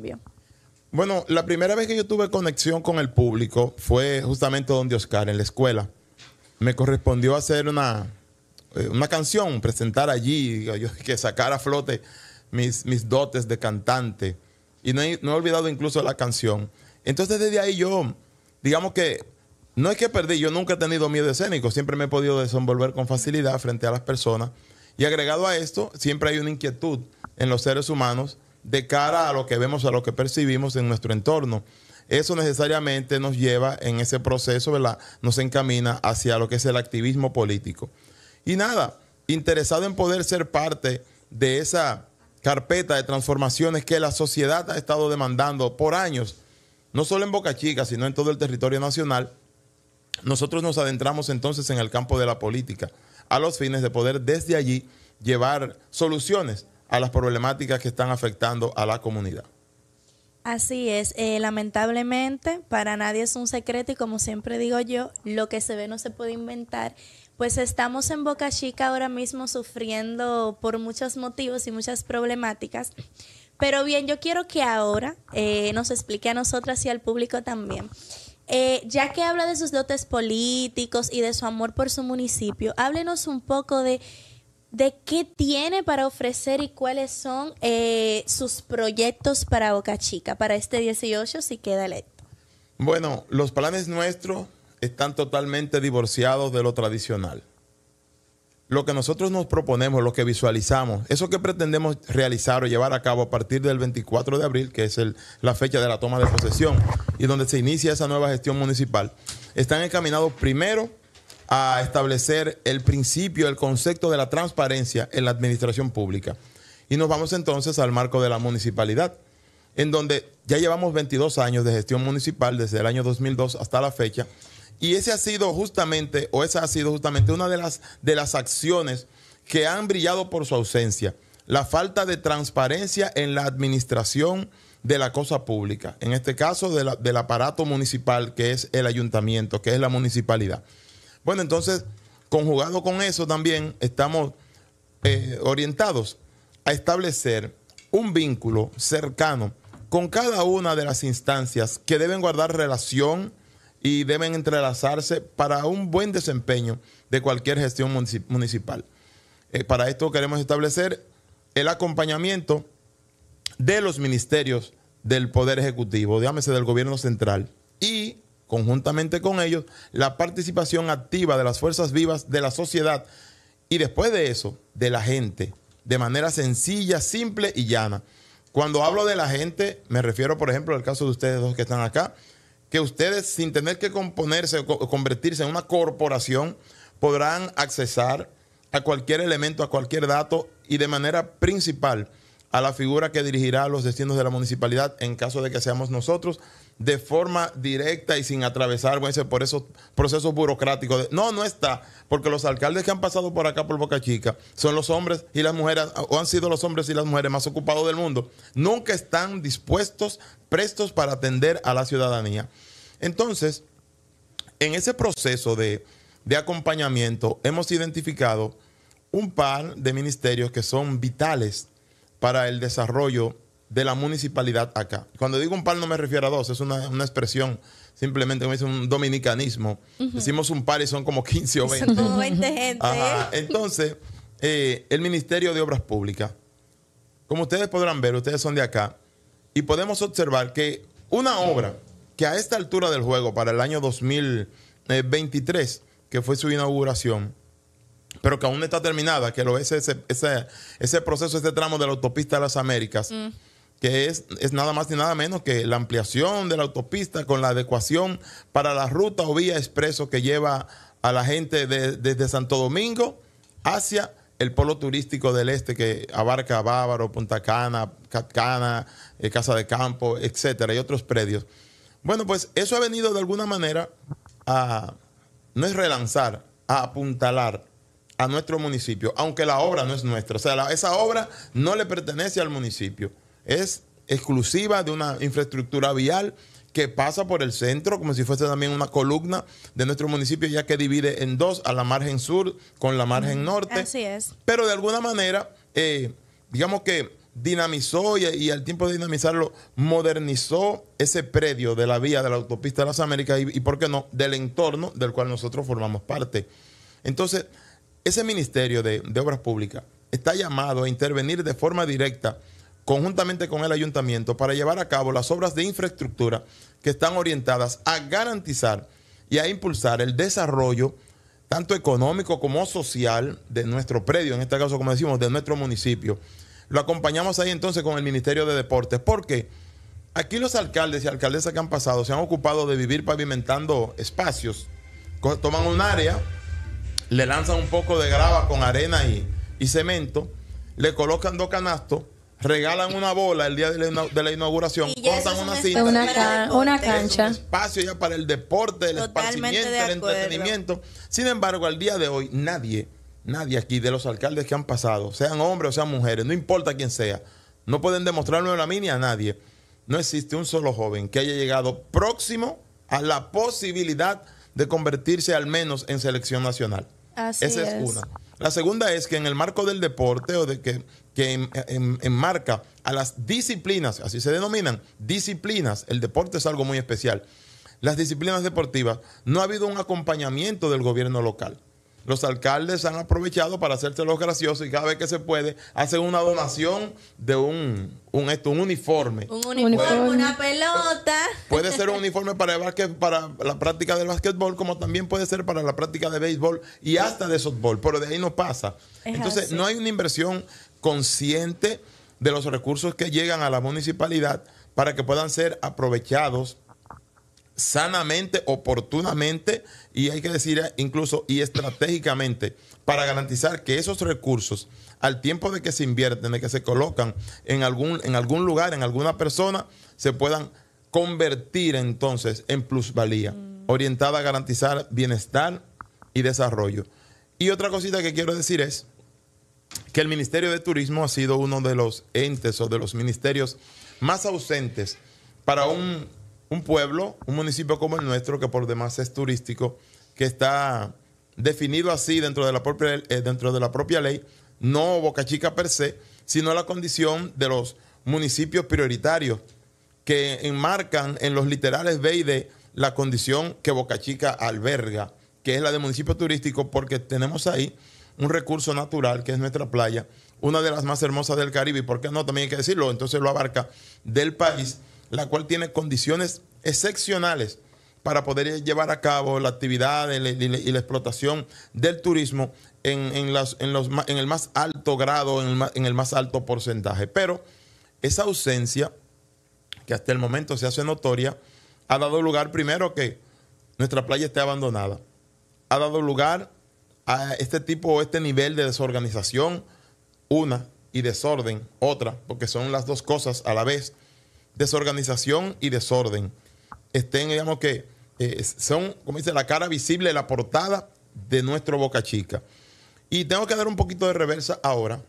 cambio? Bueno, la primera vez que yo tuve conexión con el público fue justamente donde Oscar, en la escuela. Me correspondió hacer una, eh, una canción, presentar allí, que sacar a flote mis, mis dotes de cantante. Y no he, no he olvidado incluso la canción. Entonces desde ahí yo, digamos que, no es que perdí, yo nunca he tenido miedo escénico, siempre me he podido desenvolver con facilidad frente a las personas. Y agregado a esto, siempre hay una inquietud en los seres humanos de cara a lo que vemos, a lo que percibimos en nuestro entorno. Eso necesariamente nos lleva en ese proceso, ¿verdad? Nos encamina hacia lo que es el activismo político. Y nada, interesado en poder ser parte de esa carpeta de transformaciones que la sociedad ha estado demandando por años, no solo en Boca Chica, sino en todo el territorio nacional, nosotros nos adentramos entonces en el campo de la política, a los fines de poder desde allí llevar soluciones a las problemáticas que están afectando a la comunidad. Así es, eh, lamentablemente para nadie es un secreto y como siempre digo yo, lo que se ve no se puede inventar. Pues estamos en Boca Chica ahora mismo sufriendo por muchos motivos y muchas problemáticas. Pero bien, yo quiero que ahora eh, nos explique a nosotras y al público también. Eh, ya que habla de sus dotes políticos y de su amor por su municipio, háblenos un poco de de qué tiene para ofrecer y cuáles son eh, sus proyectos para Boca Chica, para este 18 si queda electo. Bueno, los planes nuestros están totalmente divorciados de lo tradicional. Lo que nosotros nos proponemos, lo que visualizamos, eso que pretendemos realizar o llevar a cabo a partir del 24 de abril, que es la fecha de la toma de posesión y donde se inicia esa nueva gestión municipal, están encaminados primero a establecer el principio, el concepto de la transparencia en la administración pública. Y nos vamos entonces al marco de la municipalidad, en donde ya llevamos 22 años de gestión municipal desde el año 2002 hasta la fecha. Y ese ha sido justamente, o esa ha sido justamente una de las, de las acciones que han brillado por su ausencia. La falta de transparencia en la administración de la cosa pública, en este caso del aparato municipal que es el ayuntamiento, que es la municipalidad. Bueno, entonces, conjugado con eso también estamos eh, orientados a establecer un vínculo cercano con cada una de las instancias que deben guardar relación y deben entrelazarse para un buen desempeño de cualquier gestión municipal. Eh, para esto queremos establecer el acompañamiento de los ministerios del Poder Ejecutivo, llámese del Gobierno Central, y conjuntamente con ellos, la participación activa de las fuerzas vivas de la sociedad y después de eso, de la gente, de manera sencilla, simple y llana. Cuando hablo de la gente, me refiero, por ejemplo, al caso de ustedes dos que están acá, que ustedes, sin tener que componerse o convertirse en una corporación, podrán accesar a cualquier elemento, a cualquier dato y de manera principal a la figura que dirigirá los destinos de la municipalidad en caso de que seamos nosotros de forma directa y sin atravesar por esos procesos burocráticos. No, no está, porque los alcaldes que han pasado por acá por Boca Chica son los hombres y las mujeres, o han sido los hombres y las mujeres más ocupados del mundo. Nunca están dispuestos, prestos para atender a la ciudadanía. Entonces, en ese proceso de, de acompañamiento hemos identificado un par de ministerios que son vitales para el desarrollo de la municipalidad acá. Cuando digo un par no me refiero a dos, es una, expresión simplemente como dice un dominicanismo. Decimos un par y son como 15 o 20. Son como 20 gente. Entonces, eh, el Ministerio de Obras Públicas, como ustedes podrán ver, ustedes son de acá, y podemos observar que una obra que a esta altura del juego, para el año 2023, que fue su inauguración, pero que aún no está terminada, que lo es ese, ese, ese proceso, ese tramo de la autopista de las Américas, mm. que es, es nada más ni nada menos que la ampliación de la autopista con la adecuación para la ruta o vía expreso que lleva a la gente desde Santo Domingo hacia el polo turístico del este que abarca Bávaro, Punta Cana, Catcana, eh, Casa de Campo, etcétera, y otros predios. Bueno, pues eso ha venido de alguna manera a, no es relanzar, a apuntalar a nuestro municipio, aunque la obra no es nuestra. O sea, esa obra no le pertenece al municipio. Es exclusiva de una infraestructura vial que pasa por el centro, como si fuese también una columna de nuestro municipio, ya que divide en dos, a la margen sur con la margen norte. Así es. Pero de alguna manera, eh, digamos que dinamizó y, al tiempo de dinamizarlo, modernizó ese predio de la vía de la autopista de las Américas y, ¿por qué no?, del entorno del cual nosotros formamos parte. Entonces, ese Ministerio de, Obras Públicas está llamado a intervenir de forma directa conjuntamente con el ayuntamiento para llevar a cabo las obras de infraestructura que están orientadas a garantizar y a impulsar el desarrollo tanto económico como social de nuestro predio, en este caso, como decimos, de nuestro municipio. Lo acompañamos ahí entonces con el Ministerio de Deportes, porque aquí los alcaldes y alcaldesas que han pasado se han ocupado de vivir pavimentando espacios. Toman un área, le lanzan un poco de grava con arena y, y cemento, le colocan dos canastos regalan una bola el día de la, inauguración, cortan una cinta, una, cancha. un espacio ya para el deporte, el esparcimiento, el entretenimiento. Sin embargo, al día de hoy, nadie, nadie aquí de los alcaldes que han pasado, sean hombres o sean mujeres, no importa quién sea, no pueden demostrarlo a la mí ni a nadie. No existe un solo joven que haya llegado próximo a la posibilidad de convertirse al menos en selección nacional. Esa es una. La segunda es que en el marco del deporte o de que que enmarca a las disciplinas, así se denominan, disciplinas, el deporte es algo muy especial, las disciplinas deportivas, no ha habido un acompañamiento del gobierno local. Los alcaldes han aprovechado para hacerse los graciosos y cada vez que se puede hacen una donación de un, un, esto, un uniforme. Un uniforme, una pelota. Puede ser un uniforme para, el para la práctica del básquetbol, como también puede ser para la práctica de béisbol y hasta de softball, pero de ahí no pasa. Entonces, no hay una inversión consciente de los recursos que llegan a la municipalidad para que puedan ser aprovechados sanamente, oportunamente y hay que decir incluso y estratégicamente para garantizar que esos recursos al tiempo de que se invierten, de que se colocan en algún, en algún lugar, en alguna persona, se puedan convertir entonces en plusvalía, mm. orientada a garantizar bienestar y desarrollo. Y otra cosita que quiero decir es que el Ministerio de Turismo ha sido uno de los entes o de los ministerios más ausentes para un, pueblo, un municipio como el nuestro, que por demás es turístico, que está definido así dentro de la propia, eh, dentro de la propia ley, no Boca Chica per se, sino la condición de los municipios prioritarios que enmarcan en los literales B y D la condición que Boca Chica alberga, que es la de municipio turístico, porque tenemos ahí un recurso natural que es nuestra playa, una de las más hermosas del Caribe, y por qué no, también hay que decirlo, entonces lo abarca del país, la cual tiene condiciones excepcionales para poder llevar a cabo la actividad y la, explotación del turismo en, los, en, el más alto grado, en el más, en el más alto porcentaje. Pero esa ausencia, que hasta el momento se hace notoria, ha dado lugar primero que nuestra playa esté abandonada. Ha dado lugar a este tipo o este nivel de desorganización, una, y desorden, otra, porque son las dos cosas a la vez, desorganización y desorden, estén, digamos que, eh, son, como dice, la cara visible, la portada de nuestro Boca Chica. Y tengo que dar un poquito de reversa ahora,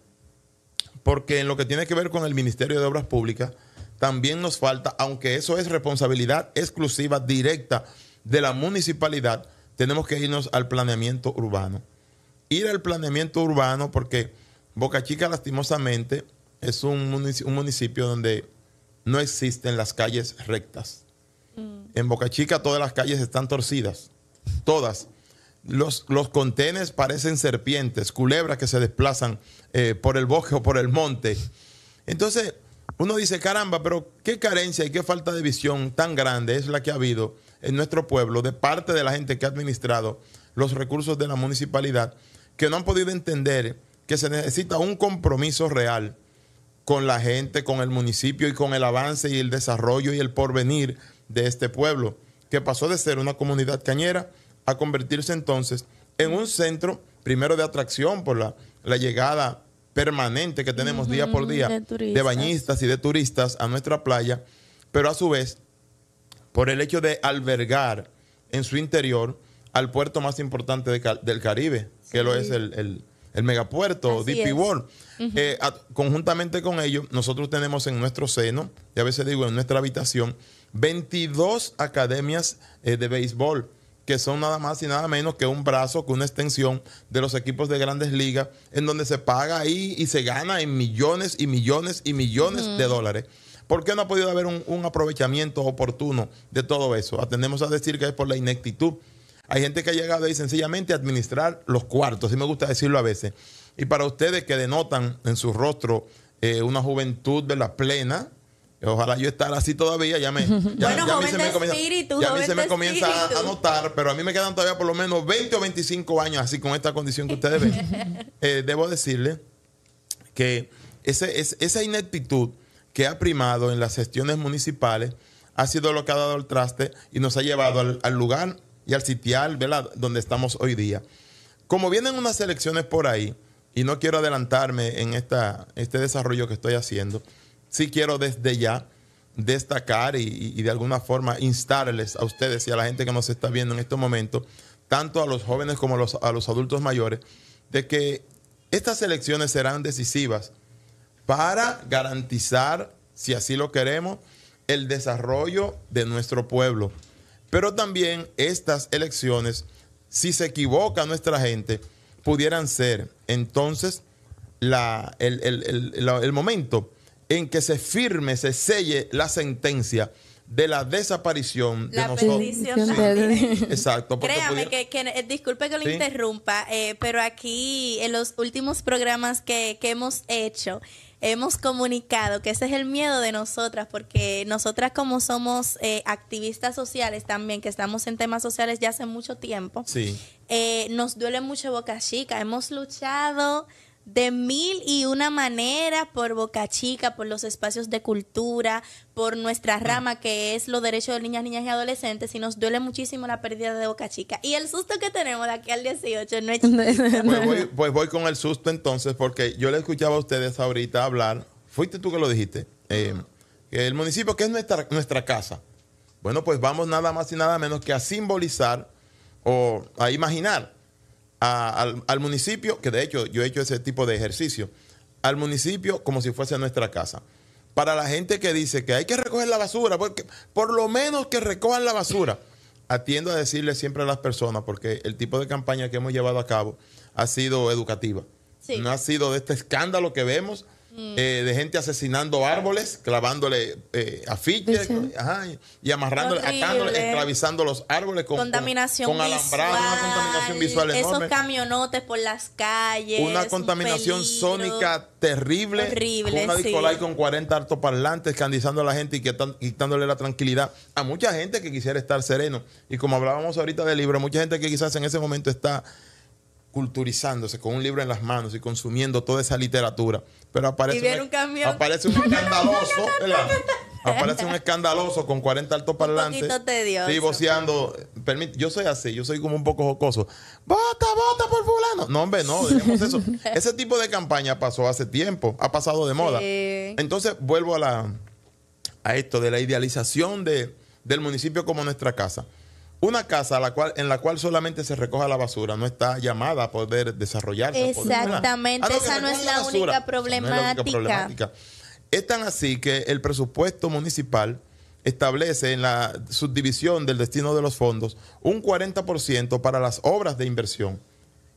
porque en lo que tiene que ver con el Ministerio de Obras Públicas, también nos falta, aunque eso es responsabilidad exclusiva, directa de la municipalidad, tenemos que irnos al planeamiento urbano. Ir al planeamiento urbano porque Boca Chica lastimosamente es un municipio, donde no existen las calles rectas. Mm. En Boca Chica todas las calles están torcidas, todas. Los, los contenes parecen serpientes, culebras que se desplazan eh, por el bosque o por el monte. Entonces, uno dice, caramba, pero qué carencia y qué falta de visión tan grande es la que ha habido en nuestro pueblo de parte de la gente que ha administrado los recursos de la municipalidad, que no han podido entender que se necesita un compromiso real con la gente, con el municipio y con el avance y el desarrollo y el porvenir de este pueblo, que pasó de ser una comunidad cañera a convertirse entonces en un centro, primero de atracción por la, llegada permanente que tenemos día por día de bañistas y de turistas a nuestra playa, pero a su vez por el hecho de albergar en su interior al puerto más importante del Caribe, que lo es el, megapuerto, DP World. Eh, conjuntamente con ello, nosotros tenemos en nuestro seno, y a veces digo en nuestra habitación, 22 academias eh, de béisbol que son nada más y nada menos que un brazo, que una extensión de los equipos de grandes ligas, en donde se paga ahí y se gana en millones y millones y millones de dólares. ¿Por qué no ha podido haber un, un aprovechamiento oportuno de todo eso? Atendemos a decir que es por la ineptitud. Hay gente que ha llegado ahí sencillamente a administrar los cuartos, y me gusta decirlo a veces. Y para ustedes que denotan en su rostro eh, una juventud de la plena, Ojalá yo estar así todavía, ya me, ya, Bueno, ya a mí joven se de me comienza, espíritu, ya a mí joven se me de comienza a, espíritu. a notar, pero a mí me quedan todavía por lo menos 20 o 25 años así con esta condición que ustedes ven. Eh, debo decirle que ese, es- esa ineptitud que ha primado en las gestiones municipales ha sido lo que ha dado el traste y nos ha llevado al, al lugar y al sitial ¿verdad? donde estamos hoy día. Como vienen unas elecciones por ahí, y no quiero adelantarme en esta, este desarrollo que estoy haciendo, sí quiero desde ya destacar y, de alguna forma instarles a ustedes y a la gente que nos está viendo en estos momentos, tanto a los jóvenes como a los, a los adultos mayores, de que estas elecciones serán decisivas para garantizar, si así lo queremos, el desarrollo de nuestro pueblo. Pero también estas elecciones, si se equivoca nuestra gente, pudieran ser entonces la- el, el- el- el momento en que se firme, se selle la sentencia de la desaparición de La nosotros. perdición Sí. Exacto. Créame pudiera- que, que- eh, disculpe que lo Sí. interrumpa, eh, pero aquí en los últimos programas que, que hemos hecho, hemos comunicado que ese es el miedo de nosotras, porque nosotras como somos eh, activistas sociales también, que estamos en temas sociales ya hace mucho tiempo, Sí. eh, nos duele mucho Boca Chica. Hemos luchado de mil y una manera por Boca Chica, por los espacios de cultura, por nuestra rama que es los derechos de niñas, niñas y adolescentes y nos duele muchísimo la pérdida de Boca Chica. Y el susto que tenemos de aquí al 18 no es. Pues voy, pues voy con el susto entonces, porque yo le escuchaba a ustedes ahorita hablar, fuiste tú que lo dijiste, eh, que el municipio que es nuestra, nuestra casa. Bueno, pues vamos nada más y nada menos que a simbolizar o a imaginar a- al, al municipio, que de hecho yo he hecho ese tipo de ejercicio, al municipio como si fuese nuestra casa. Para la gente que dice que hay que recoger la basura, porque por lo menos que recojan la basura, atiendo a decirle siempre a las personas, porque el tipo de campaña que hemos llevado a cabo ha sido educativa. Sí. No ha sido de este escándalo que vemos, eh, de gente asesinando árboles, clavándole eh, afiches Sí. ajá, y, amarrándole, Horrible. atándole, esclavizando los árboles con, con- contaminación con, alambrado, una contaminación visual esos enorme. camionotes por las calles, Una un contaminación sónica terrible. Horrible, Con una sí. discolay con 40 altoparlantes, candizando a la gente y quitándole la tranquilidad a mucha gente que quisiera estar sereno. Y como hablábamos ahorita del libro, mucha gente que quizás en ese momento está culturizándose con un libro en las manos y consumiendo toda esa literatura. Pero aparece, un camión. aparece un escandaloso, ¿verdad? Aparece un escandaloso con 40 altoparlantes. Un tedioso. Sí, voceando. Yo soy así, yo soy como un poco jocoso. ¡Vota, vota por fulano! No, hombre, no, dejemos eso. Ese tipo de campaña pasó hace tiempo, ha pasado de moda. Sí. Entonces, vuelvo a la a esto de la idealización de, del municipio como nuestra casa. Una casa a la cual, en la cual solamente se recoja la basura no está llamada a poder desarrollarse. poder- Exactamente, Ah, que esa no es la basura. única Esa no es la única problemática. problemática. Es tan así que el presupuesto municipal establece en la subdivisión del destino de los fondos un 40% para las obras de inversión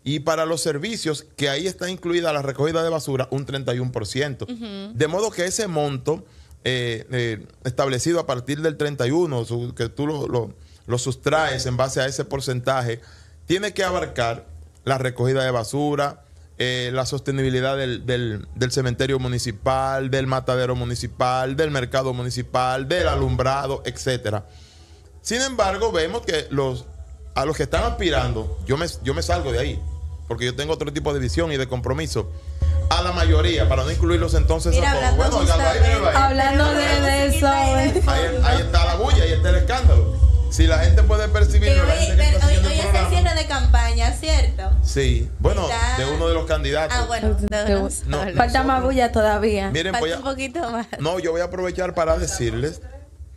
y para los servicios, que ahí está incluida la recogida de basura, un 31%. De modo que ese monto eh, eh, establecido a partir del 31, su- que tú lo, lo- lo sustraes en base a ese porcentaje, tiene que abarcar la recogida de basura, eh, la sostenibilidad del, del- del cementerio municipal, del matadero municipal, del mercado municipal, del alumbrado, etcétera. Sin embargo, vemos que los a los que están aspirando, yo me, yo me salgo de ahí, porque yo tengo otro tipo de visión y de compromiso. A la mayoría, para no incluirlos entonces Mira, a todos. hablando Bueno, ahí, ahí. Hablando de, de eso, eh. Ahí, ahí está la bulla, ahí está el escándalo. Si la gente puede percibir Que la hoy, gente que está hoy- haciendo hoy el es el cierre de campaña, ¿cierto? Sí, bueno, Está- de uno de los candidatos. Ah, bueno, No. Falta más bulla todavía. Miren, voy Falta a- un poquito más. no, yo voy a aprovechar para decirles,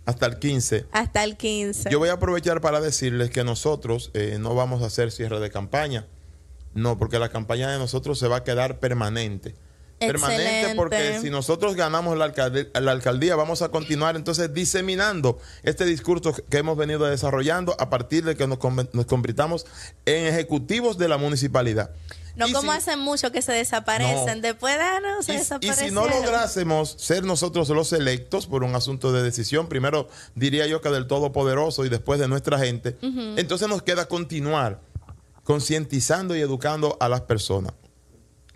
hasta el 15, Hasta el 15. Yo voy a aprovechar para decirles que nosotros eh, no vamos a hacer cierre de campaña. No, porque la campaña de nosotros se va a quedar permanente. Permanente porque si nosotros ganamos la alcaldía, la alcaldía vamos a continuar entonces diseminando este discurso que hemos venido desarrollando a partir de que nos, nos convirtamos en ejecutivos de la municipalidad. No Y como si- hace mucho que se desaparecen. No. Después de años se y, y si no lográsemos ser nosotros los electos por un asunto de decisión, primero diría yo que del Todopoderoso y después de nuestra gente, entonces nos queda continuar concientizando y educando a las personas.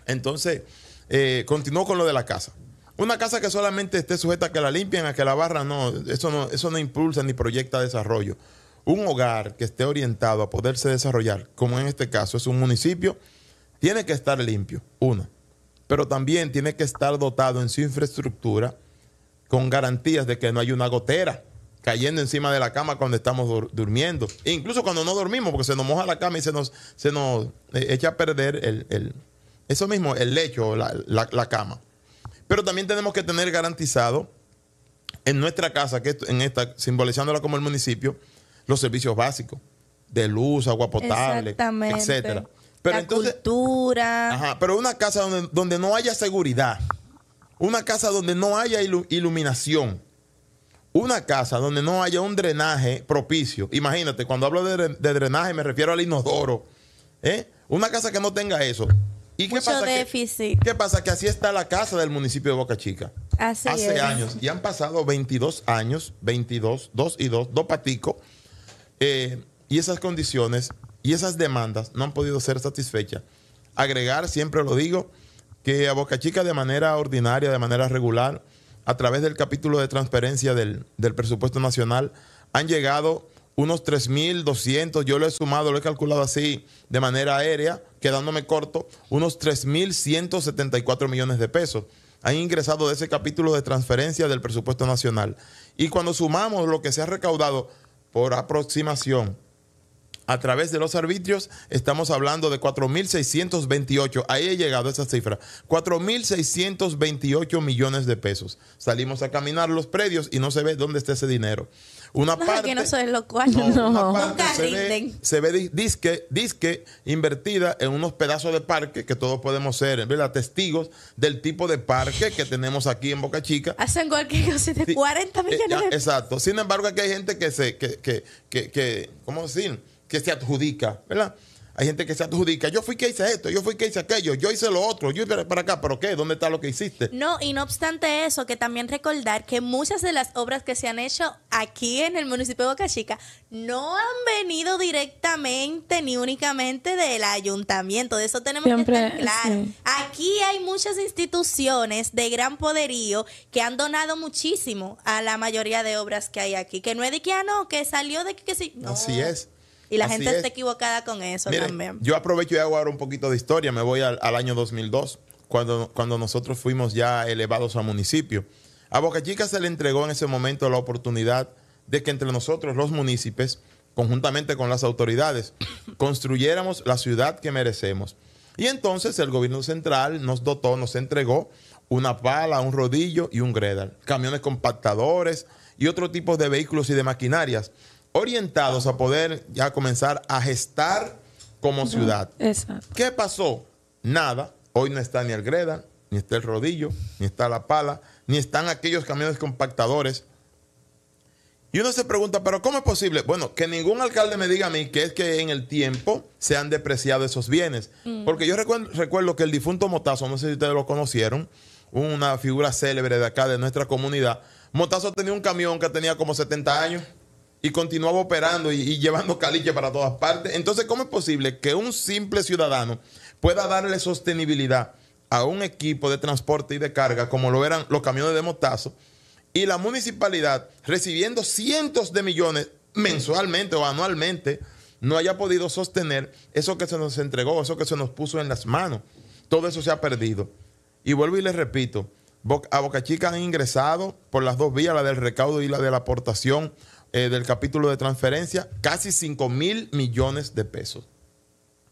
Entonces, eh, continúo con lo de la casa. Una casa que solamente esté sujeta a que la limpien, a que la barran, no, eso no, eso no impulsa ni proyecta desarrollo. Un hogar que esté orientado a poderse desarrollar, como en este caso es un municipio, tiene que estar limpio, una. Pero también tiene que estar dotado en su infraestructura con garantías de que no hay una gotera cayendo encima de la cama cuando estamos dur- durmiendo. E incluso cuando no dormimos, porque se nos moja la cama y se nos, se nos eh, echa a perder el, el- eso mismo, el lecho, la, la- la cama. Pero también tenemos que tener garantizado en nuestra casa, que en esta, simbolizándola como el municipio, los servicios básicos de luz, agua potable, etcétera. Pero la entonces, cultura. Ajá, pero una casa donde, donde no haya seguridad, una casa donde no haya ilu- iluminación, una casa donde no haya un drenaje propicio. Imagínate, cuando hablo de, de drenaje me refiero al inodoro. ¿eh? Una casa que no tenga eso. ¿Y qué Mucho pasa? que- déficit. ¿Qué pasa? Que así está la casa del municipio de Boca Chica. Así Hace es. años. Y han pasado 22 años, 22, 2 y 2, dos paticos. eh, y esas condiciones y esas demandas no han podido ser satisfechas. Agregar, siempre lo digo, que a Boca Chica de manera ordinaria, de manera regular, a través del capítulo de transparencia del, del presupuesto nacional, han llegado unos 3.200, yo lo he sumado, lo he calculado así de manera aérea, quedándome corto, unos 3.174 millones de pesos. Han ingresado de ese capítulo de transferencia del presupuesto nacional. Y cuando sumamos lo que se ha recaudado por aproximación a través de los arbitrios, estamos hablando de 4.628. Ahí he llegado a esa cifra. 4.628 millones de pesos. Salimos a caminar los predios y no se ve dónde está ese dinero. Una No, parte, aquí no soy lo cual. no, una No. parte Nunca se ve, rinden. se ve di- disque, disque invertida en unos pedazos de parque que todos podemos ser ¿verdad? testigos del tipo de parque que tenemos aquí en Boca Chica. Hacen cualquier cosa de Sí, 40 eh, millones ya, de pesos. Exacto. Sin embargo, aquí hay gente que se, que, que, que, que- ¿cómo decir? Que se adjudica, ¿verdad? Hay gente que se adjudica. Yo fui que hice esto, yo fui que hice aquello, yo hice lo otro, yo hice para acá, pero ¿qué? ¿Dónde está lo que hiciste? No, y no obstante eso, que también recordar que muchas de las obras que se han hecho aquí en el municipio de Boca Chica no han venido directamente ni únicamente del ayuntamiento. De eso tenemos Siempre, que estar claros. sí. Aquí hay muchas instituciones de gran poderío que han donado muchísimo a la mayoría de obras que hay aquí. Que no es de que, ah, no, que salió de que, que sí. No. Así es. Y la Así gente es. está equivocada con eso Miren, también. yo aprovecho y hago ahora un poquito de historia. Me voy al, al año 2002, cuando, cuando nosotros fuimos ya elevados a municipio. A Boca Chica se le entregó en ese momento la oportunidad de que entre nosotros, los municipios, conjuntamente con las autoridades, construyéramos la ciudad que merecemos. Y entonces el gobierno central nos dotó, nos entregó una pala, un rodillo y un gredal, camiones compactadores y otro tipo de vehículos y de maquinarias orientados a poder ya comenzar a gestar como ciudad. Exacto. ¿Qué pasó? Nada. Hoy no está ni el Greda, ni está el rodillo, ni está la pala, ni están aquellos camiones compactadores. Y uno se pregunta, ¿pero cómo es posible? Bueno, que ningún alcalde me diga a mí que es que en el tiempo se han depreciado esos bienes. Porque yo recuerdo, recuerdo que el difunto Motazo, no sé si ustedes lo conocieron, una figura célebre de acá, de nuestra comunidad. Motazo tenía un camión que tenía como 70 años y continuaba operando y, llevando caliche para todas partes. Entonces, ¿cómo es posible que un simple ciudadano pueda darle sostenibilidad a un equipo de transporte y de carga como lo eran los camiones de Motazo y la municipalidad recibiendo cientos de millones mensualmente o anualmente no haya podido sostener eso que se nos entregó, eso que se nos puso en las manos? Todo eso se ha perdido. Y vuelvo y les repito, a Boca Chica han ingresado por las dos vías, la del recaudo y la de la aportación eh, del capítulo de transferencia, casi 5 mil millones de pesos.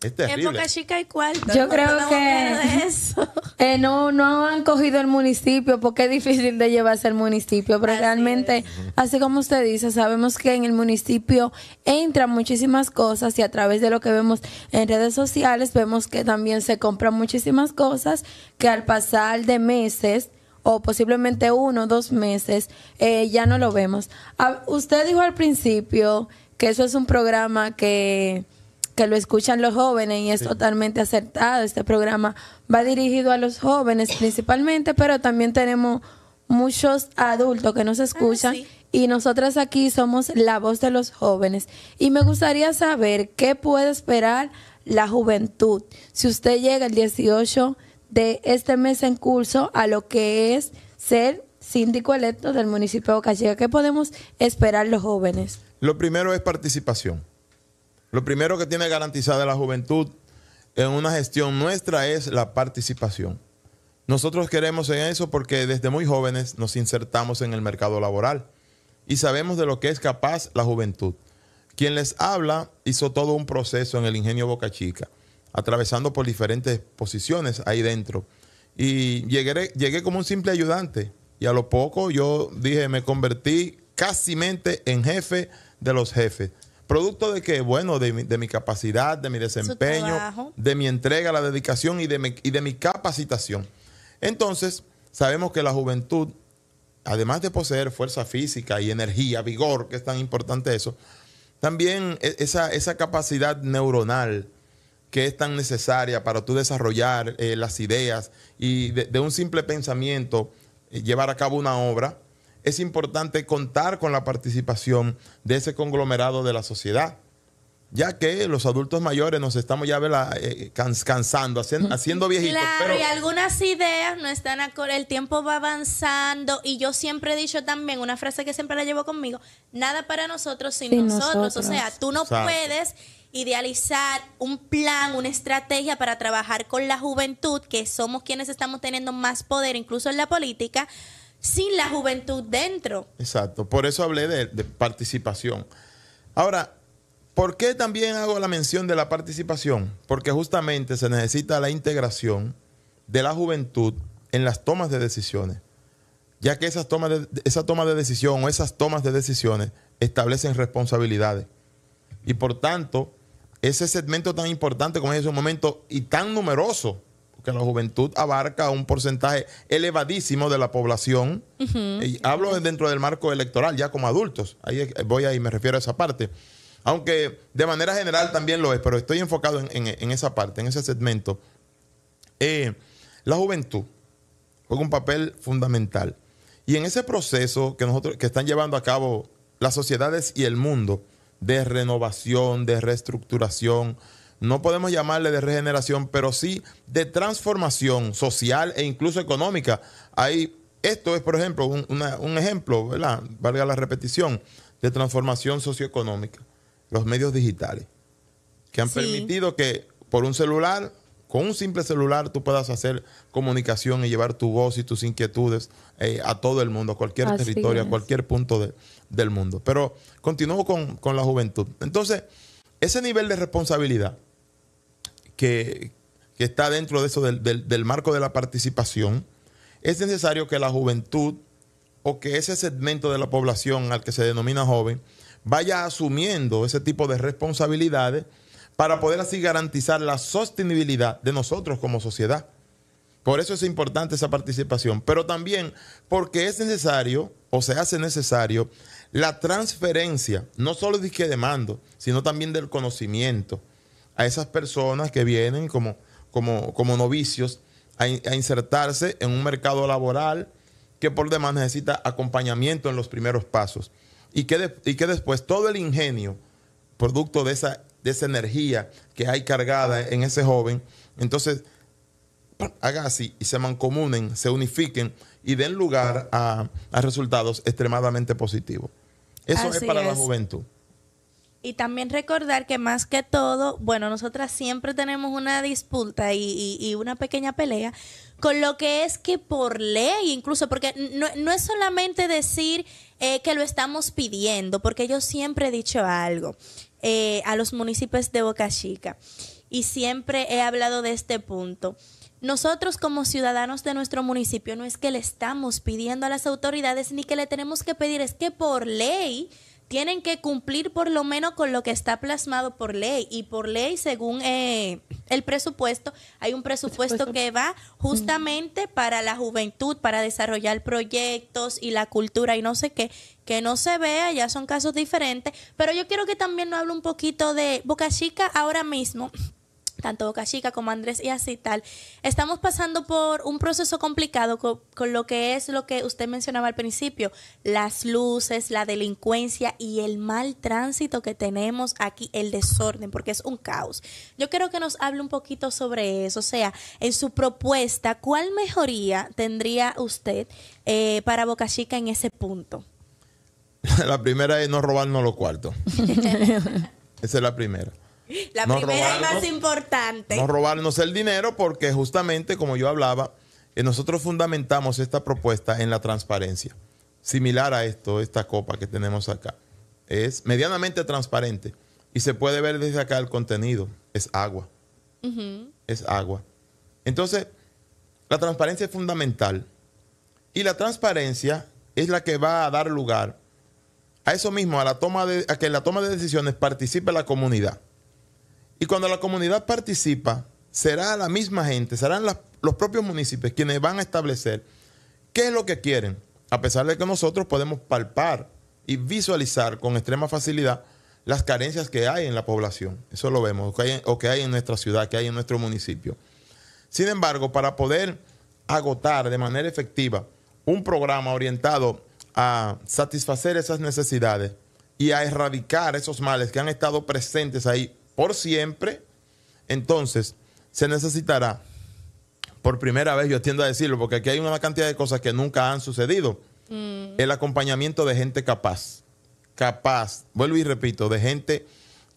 Es En terrible. Boca Chica hay cuarto. Yo creo que- eso. Eh, no, no han cogido el municipio porque es difícil de llevarse el municipio, pero Así realmente, así como usted dice, sabemos que en el municipio entran muchísimas cosas y a través de lo que vemos en redes sociales vemos que también se compran muchísimas cosas que al pasar de meses o posiblemente uno o dos meses eh, ya no lo vemos. Ah, usted dijo al principio que eso es un programa que que lo escuchan los jóvenes y es totalmente acertado. Este programa va dirigido a los jóvenes principalmente, pero también tenemos muchos adultos que nos escuchan sí. y nosotras aquí somos la voz de los jóvenes. Y me gustaría saber qué puede esperar la juventud si usted llega el 18 de este mes en curso a lo que es ser síndico electo del municipio de Boca Chica. ¿Qué podemos esperar los jóvenes? Lo primero es participación. Lo primero que tiene garantizada la juventud en una gestión nuestra es la participación. Nosotros queremos en eso porque desde muy jóvenes nos insertamos en el mercado laboral y sabemos de lo que es capaz la juventud. Quien les habla hizo todo un proceso en el ingenio Boca Chica, atravesando por diferentes posiciones ahí dentro. Y llegué, llegué como un simple ayudante y a lo poco yo dije, me convertí casi en jefe de los jefes. Producto de que, bueno, de mi, de mi capacidad, de mi desempeño, de mi entrega, la dedicación y de mi, y de mi capacitación. Entonces, sabemos que la juventud, además de poseer fuerza física y energía, vigor, que es tan importante eso, también e- esa, esa capacidad neuronal que es tan necesaria para tú desarrollar eh, las ideas y de, de un simple pensamiento eh, llevar a cabo una obra, es importante contar con la participación de ese conglomerado de la sociedad, ya que los adultos mayores nos estamos ya ¿verdad? Eh, cans- cansando, haciendo, haciendo viejitos. Claro, pero- y algunas ideas no están acorde, el tiempo va avanzando y yo siempre he dicho también una frase que siempre la llevo conmigo, nada para nosotros sin, Sin nosotros. nosotros. o sea, tú no Exacto. puedes idealizar un plan, una estrategia para trabajar con la juventud, que somos quienes estamos teniendo más poder incluso en la política, sin la juventud dentro. Exacto, por eso hablé de, participación. Ahora, ¿por qué también hago la mención de la participación? Porque justamente se necesita la integración de la juventud en las tomas de decisiones, ya que esas tomas de, esa toma de decisión o esas tomas de decisiones establecen responsabilidades. Y por tanto, ese segmento tan importante como es un momento y tan numeroso, porque la juventud abarca un porcentaje elevadísimo de la población, y hablo dentro del marco electoral, ya como adultos, ahí voy ahí, me refiero a esa parte. Aunque de manera general también lo es, pero estoy enfocado en, en- en esa parte, en ese segmento. Eh, la juventud juega un papel fundamental. Y en ese proceso que nosotros que están llevando a cabo las sociedades y el mundo de renovación, de reestructuración, no podemos llamarle de regeneración, pero sí de transformación social e incluso económica. Hay, esto es, por ejemplo, un, una- un ejemplo, ¿verdad? Valga la repetición, de transformación socioeconómica. Los medios digitales, que han Sí. permitido que por un celular, con un simple celular, tú puedas hacer comunicación y llevar tu voz y tus inquietudes eh, a todo el mundo, a cualquier Así territorio, es. a cualquier punto de- del mundo. Pero continúo con, con la juventud. Entonces, ese nivel de responsabilidad que, que está dentro de eso del, del- del marco de la participación, es necesario que la juventud o que ese segmento de la población al que se denomina joven vaya asumiendo ese tipo de responsabilidades para poder así garantizar la sostenibilidad de nosotros como sociedad. Por eso es importante esa participación, pero también porque es necesario o se hace necesario la transferencia, no solo de que de mando, sino también del conocimiento a esas personas que vienen como, como, como novicios a, in- a insertarse en un mercado laboral que por demás necesita acompañamiento en los primeros pasos y que, y que después todo el ingenio, producto de esa, de esa energía que hay cargada en ese joven, entonces haga así y se mancomunen, se unifiquen y den lugar a, a resultados extremadamente positivos. Eso es para la juventud. Y también recordar que más que todo, bueno, nosotras siempre tenemos una disputa y, y- y una pequeña pelea con lo que es que por ley, incluso, porque no, no es solamente decir eh, que lo estamos pidiendo, porque yo siempre he dicho algo eh, a los municipios de Boca Chica. y siempre he hablado de este punto. Nosotros como ciudadanos de nuestro municipio no es que le estamos pidiendo a las autoridades ni que le tenemos que pedir, es que por ley tienen que cumplir por lo menos con lo que está plasmado por ley. Y por ley, según eh, el presupuesto, hay un presupuesto que va justamente para la juventud, para desarrollar proyectos y la cultura y no sé qué, que no se vea, ya son casos diferentes. Pero yo quiero que también nos hable un poquito de Boca Chica ahora mismo tanto Boca Chica como Andrés y así tal, estamos pasando por un proceso complicado con, lo que es lo que usted mencionaba al principio, las luces, la delincuencia y el mal tránsito que tenemos aquí, el desorden, porque es un caos. Yo quiero que nos hable un poquito sobre eso, o sea, en su propuesta, ¿cuál mejoría tendría usted eh, para Boca Chica en ese punto? La primera es no robarnos los cuartos. Esa es la primera. La primera y más importante. No robarnos el dinero porque justamente, como yo hablaba, eh, nosotros fundamentamos esta propuesta en la transparencia. Similar a esto, esta copa que tenemos acá. Es medianamente transparente y se puede ver desde acá el contenido. Es agua. Es agua. Entonces, la transparencia es fundamental. Y la transparencia es la que va a dar lugar a eso mismo, a, la toma de, a que en la toma de decisiones participe la comunidad. Y cuando la comunidad participa, será la misma gente, serán los propios municipios quienes van a establecer qué es lo que quieren, a pesar de que nosotros podemos palpar y visualizar con extrema facilidad las carencias que hay en la población. Eso lo vemos, o que hay, en nuestra ciudad, que hay en nuestro municipio. Sin embargo, para poder agotar de manera efectiva un programa orientado a satisfacer esas necesidades y a erradicar esos males que han estado presentes ahí por siempre, entonces se necesitará, por primera vez, yo tiendo a decirlo, porque aquí hay una cantidad de cosas que nunca han sucedido, mm. el acompañamiento de gente capaz, capaz, vuelvo y repito, de gente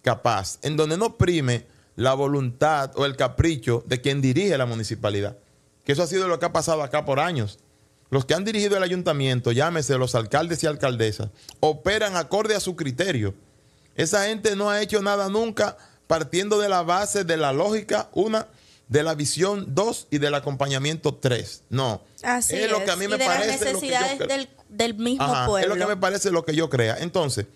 capaz, en donde no prime la voluntad o el capricho de quien dirige la municipalidad, que eso ha sido lo que ha pasado acá por años. Los que han dirigido el ayuntamiento, llámese los alcaldes y alcaldesas, operan acorde a su criterio. Esa gente no ha hecho nada nunca partiendo de la base de la lógica, una, de la visión dos y del acompañamiento tres. No. Así es, lo que a mí me parece. Las necesidades del, mismo pueblo. Es lo que me parece lo que yo crea. Entonces,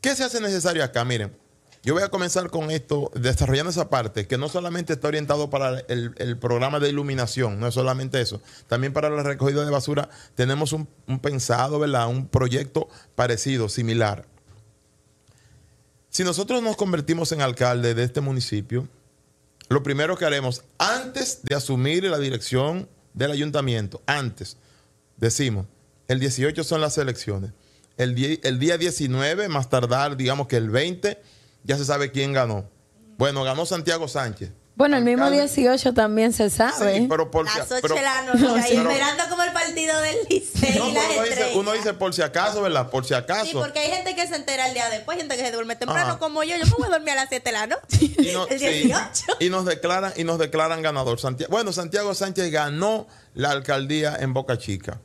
¿qué se hace necesario acá? Miren, yo voy a comenzar con esto, desarrollando esa parte, que no solamente está orientado para el, programa de iluminación, no es solamente eso. También para la recogida de basura tenemos un, un pensado, ¿verdad? Un proyecto parecido, similar. Si nosotros nos convertimos en alcalde de este municipio, lo primero que haremos antes de asumir la dirección del ayuntamiento, antes, decimos, el 18 son las elecciones. El día, el día 19, más tardar, digamos que el 20, ya se sabe quién ganó. Bueno, ganó Santiago Sánchez. Bueno, el mismo 18 también se sabe. Sí, pero por si acaso. esperando como el partido del Licey. No, uno, dice, uno, dice, por si acaso, ¿verdad? Por si acaso. Sí, porque hay gente que se entera el día después, gente que se duerme temprano como yo. Yo me voy a dormir a las 7 de la noche. el 18. y nos declaran, y nos declaran ganador. Santiago, bueno, Santiago Sánchez ganó la alcaldía en Boca Chica.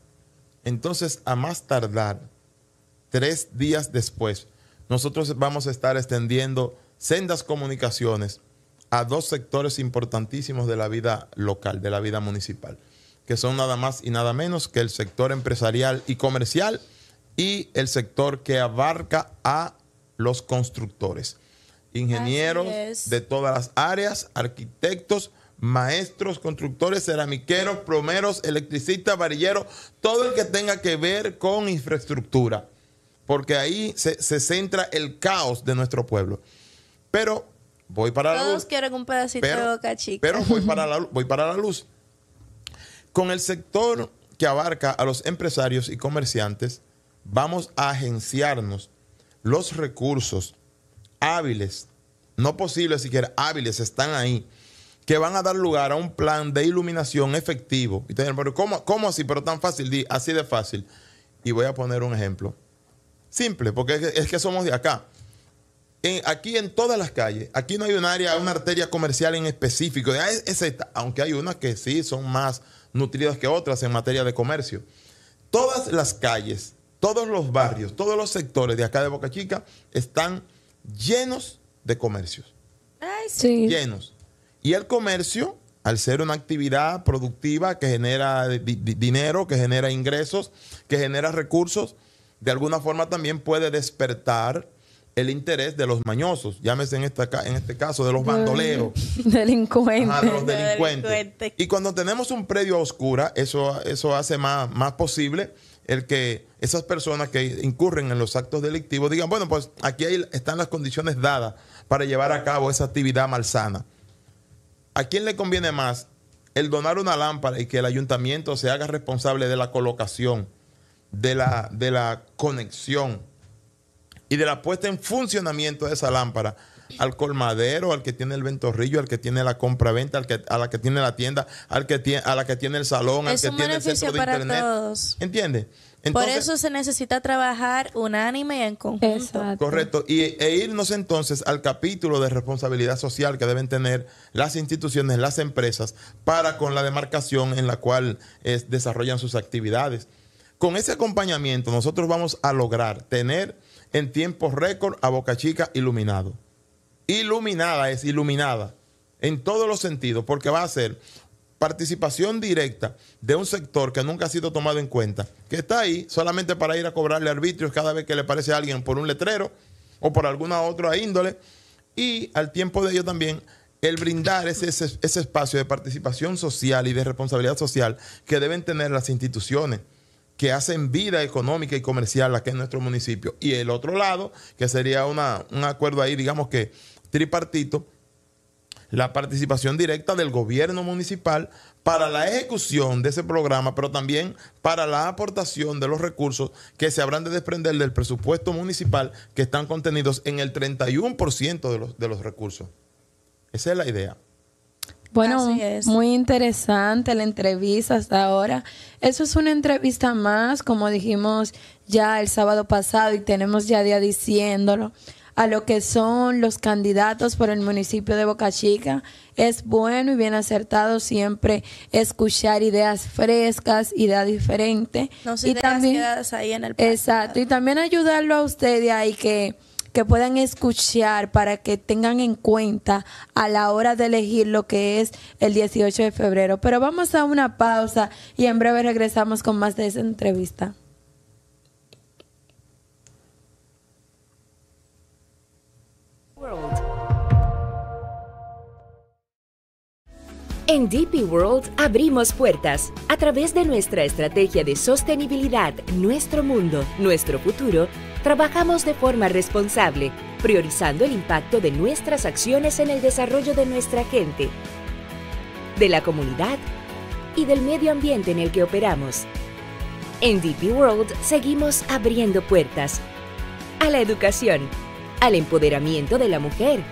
Entonces, a más tardar, tres días después, nosotros vamos a estar extendiendo sendas comunicaciones a dos sectores importantísimos de la vida local, de la vida municipal, que son nada más y nada menos que el sector empresarial y comercial y el sector que abarca a los constructores, ingenieros de todas las áreas, arquitectos, maestros, constructores, ceramiqueros, plomeros, electricistas, varilleros, todo el que tenga que ver con infraestructura, porque ahí se, se centra el caos de nuestro pueblo. Pero voy para la luz. quieren un pedacito pero, de boca chica. Pero voy para, la, voy para la luz. Con el sector que abarca a los empresarios y comerciantes, vamos a agenciarnos los recursos hábiles, no posibles siquiera, hábiles, están ahí, que van a dar lugar a un plan de iluminación efectivo. Y pero ¿cómo, ¿cómo, así? Pero tan fácil, así de fácil. Y voy a poner un ejemplo. Simple, porque es que somos de acá aquí en todas las calles, aquí no hay un área, una arteria comercial en específico. Ah, es, esta, aunque hay unas que sí son más nutridas que otras en materia de comercio. Todas las calles, todos los barrios, todos los sectores de acá de Boca Chica están llenos de comercios. Sí. llenos. Y el comercio, al ser una actividad productiva que genera di- di- dinero, que genera ingresos, que genera recursos, de alguna forma también puede despertar el interés de los mañosos, llámese en, esta, en este caso de los bandoleros. Delincuente. Ajá, de los De delincuentes. delincuentes. Y cuando tenemos un predio a oscura, eso, eso hace más, más posible el que esas personas que incurren en los actos delictivos digan, bueno, pues aquí hay- están las condiciones dadas para llevar a cabo esa actividad malsana. ¿A quién le conviene más el donar una lámpara y que el ayuntamiento se haga responsable de la colocación, de la, de la conexión y de la puesta en funcionamiento de esa lámpara al colmadero, al que tiene el ventorrillo, al que tiene la compra-venta, al que, a la que tiene la tienda, al que tiene, a la que tiene el salón, al Es que un tiene el beneficio centro de para internet. todos. ¿Entiendes? Por eso se necesita trabajar unánime y en conjunto. Exacto. Correcto. Y, e irnos entonces al capítulo de responsabilidad social que deben tener las instituciones, las empresas, para con la demarcación en la cual es- desarrollan sus actividades. Con ese acompañamiento nosotros vamos a lograr tener en tiempo récord a Boca Chica iluminado. Iluminada es iluminada en todos los sentidos, porque va a ser participación directa de un sector que nunca ha sido tomado en cuenta, que está ahí solamente para ir a cobrarle arbitrios cada vez que le parece a alguien por un letrero o por alguna otra índole, y al tiempo de ello también el brindar ese, espacio de participación social y de responsabilidad social que deben tener las instituciones que hacen vida económica y comercial aquí en nuestro municipio. Y el otro lado, que sería una, un acuerdo ahí, digamos que tripartito, la participación directa del gobierno municipal para la ejecución de ese programa, pero también para la aportación de los recursos que se habrán de desprender del presupuesto municipal que están contenidos en el 31% de los, de los recursos. Esa es la idea. Bueno, muy interesante la entrevista hasta ahora. Eso es una entrevista más, como dijimos ya el sábado pasado y tenemos ya día diciéndolo, a lo que son los candidatos por el municipio de Boca Chica. Es bueno y bien acertado siempre escuchar ideas frescas, ideas diferentes. No y se quedadas ahí en el Exacto, y también ayudarlo a ustedes ahí que, que puedan escuchar para que tengan en cuenta a la hora de elegir lo que es el 18 de febrero. Pero vamos a una pausa y en breve regresamos con más de esa entrevista. En DP World abrimos puertas. A través de nuestra estrategia de sostenibilidad, nuestro mundo, nuestro futuro, trabajamos de forma responsable, priorizando el impacto de nuestras acciones en el desarrollo de nuestra gente, de la comunidad y del medio ambiente en el que operamos. En DP World seguimos abriendo puertas a la educación, al empoderamiento de la mujer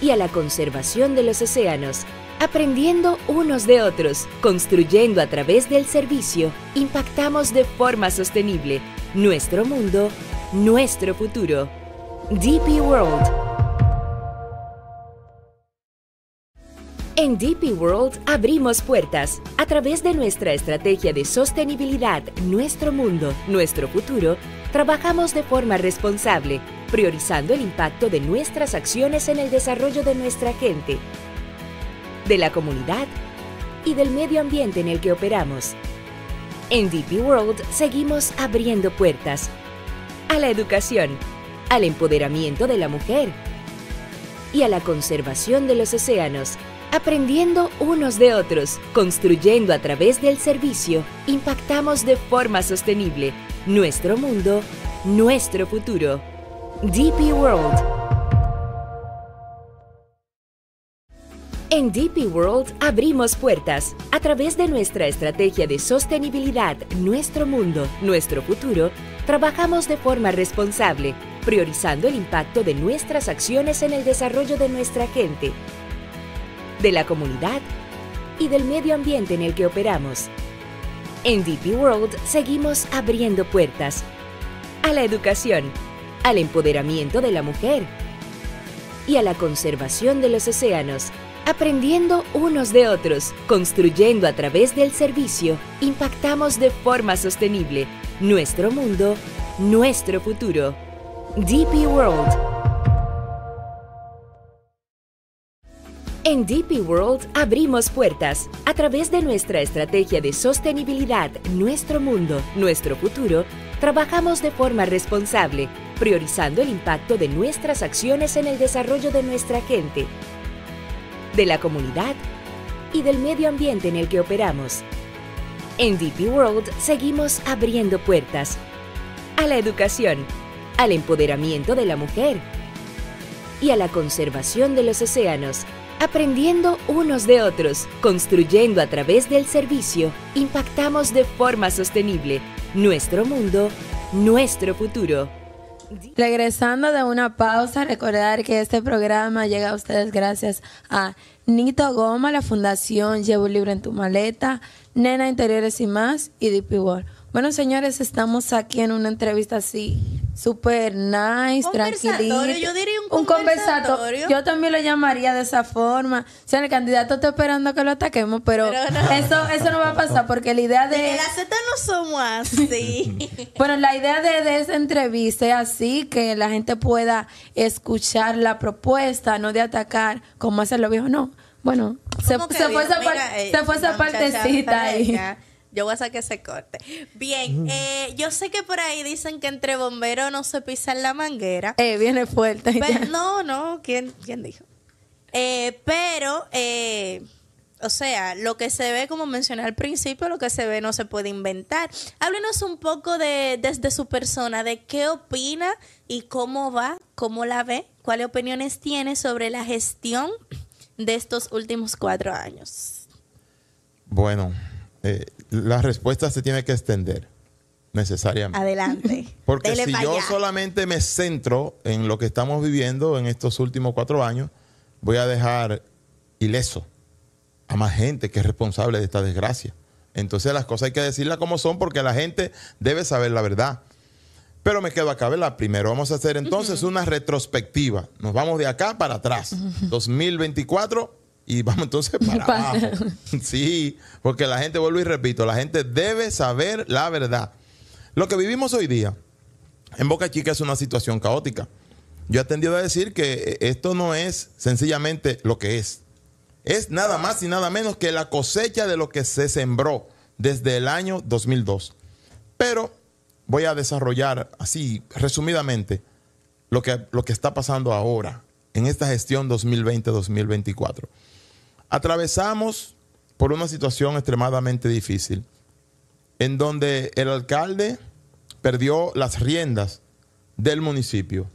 y a la conservación de los océanos, aprendiendo unos de otros, construyendo a través del servicio, impactamos de forma sostenible nuestro mundo, nuestro futuro. DP World. En DP World abrimos puertas. A través de nuestra estrategia de sostenibilidad, nuestro mundo, nuestro futuro, trabajamos de forma responsable, priorizando el impacto de nuestras acciones en el desarrollo de nuestra gente, de la comunidad y del medio ambiente en el que operamos. En DP World seguimos abriendo puertas a la educación, al empoderamiento de la mujer y a la conservación de los océanos, aprendiendo unos de otros, construyendo a través del servicio, impactamos de forma sostenible nuestro mundo, nuestro futuro. DP World. En DP World abrimos puertas. A través de nuestra estrategia de sostenibilidad, nuestro mundo, nuestro futuro, trabajamos de forma responsable, priorizando el impacto de nuestras acciones en el desarrollo de nuestra gente, de la comunidad y del medio ambiente en el que operamos. En DP World seguimos abriendo puertas a la educación, al empoderamiento de la mujer y a la conservación de los océanos, aprendiendo unos de otros, construyendo a través del servicio, impactamos de forma sostenible nuestro mundo, nuestro futuro. DP World. En DP World abrimos puertas. A través de nuestra estrategia de sostenibilidad, nuestro mundo, nuestro futuro, trabajamos de forma responsable, priorizando el impacto de nuestras acciones en el desarrollo de nuestra gente, de la comunidad y del medio ambiente en el que operamos. En DP World seguimos abriendo puertas a la educación, al empoderamiento de la mujer y a la conservación de los océanos Aprendiendo unos de otros, construyendo a través del servicio, impactamos de forma sostenible nuestro mundo, nuestro futuro. Regresando de una pausa, recordar que este programa llega a ustedes gracias a Nito Goma, la Fundación Llevo un libro en tu maleta, Nena Interiores y más y Deep World. Bueno, señores, estamos aquí en una entrevista así, súper nice, tranquilita. Yo diría un, conversatorio. Yo también lo llamaría de esa forma. O sea, el candidato está esperando que lo ataquemos, pero, eso eso no va a pasar porque la idea de... De la Z no somos así. bueno, la idea de, de esa entrevista es así, que la gente pueda escuchar la propuesta, no de atacar como hacen los viejos, no. Bueno, se, fue esa, eh, se, fue esa, partecita ahí. Yo voy a hacer que se corte. Bien, eh, yo sé que por ahí dicen que entre bomberos no se pisa la manguera. Eh, viene fuerte. no, no, ¿quién, quién dijo? Eh, pero, eh, o sea, lo que se ve, como mencioné al principio, lo que se ve no se puede inventar. Háblenos un poco de, desde su persona, de qué opina y cómo va, cómo la ve, cuáles opiniones tiene sobre la gestión de estos últimos cuatro años. Bueno, eh, la respuesta se tiene que extender necesariamente. Adelante. Porque si yo solamente me centro en lo que estamos viviendo en estos últimos cuatro años, voy a dejar ileso a más gente que es responsable de esta desgracia. Entonces las cosas hay que decirlas como son porque la gente debe saber la verdad. Pero me quedo acá, ¿verdad? Primero vamos a hacer entonces una retrospectiva. Nos vamos de acá para atrás. 2024 y vamos entonces para abajo. Sí, porque la gente, vuelvo y repito, la gente debe saber la verdad. Lo que vivimos hoy día en Boca Chica es una situación caótica. Yo he tendido a decir que esto no es sencillamente lo que es. Es nada más y nada menos que la cosecha de lo que se sembró desde el año 2002. Pero voy a desarrollar así, resumidamente, lo que, lo que está pasando ahora en esta gestión 2020-2024. Atravesamos por una situación extremadamente difícil, en donde el alcalde perdió las riendas del municipio.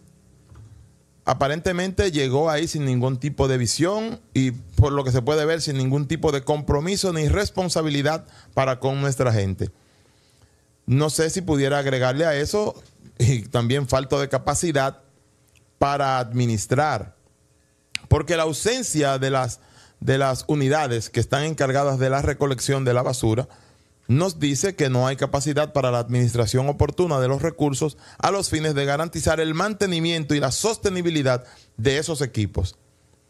Aparentemente llegó ahí sin ningún tipo de visión y por lo que se puede ver sin ningún tipo de compromiso ni responsabilidad para con nuestra gente. No sé si pudiera agregarle a eso y también falta de capacidad para administrar, porque la ausencia de las de las unidades que están encargadas de la recolección de la basura nos dice que no hay capacidad para la administración oportuna de los recursos a los fines de garantizar el mantenimiento y la sostenibilidad de esos equipos.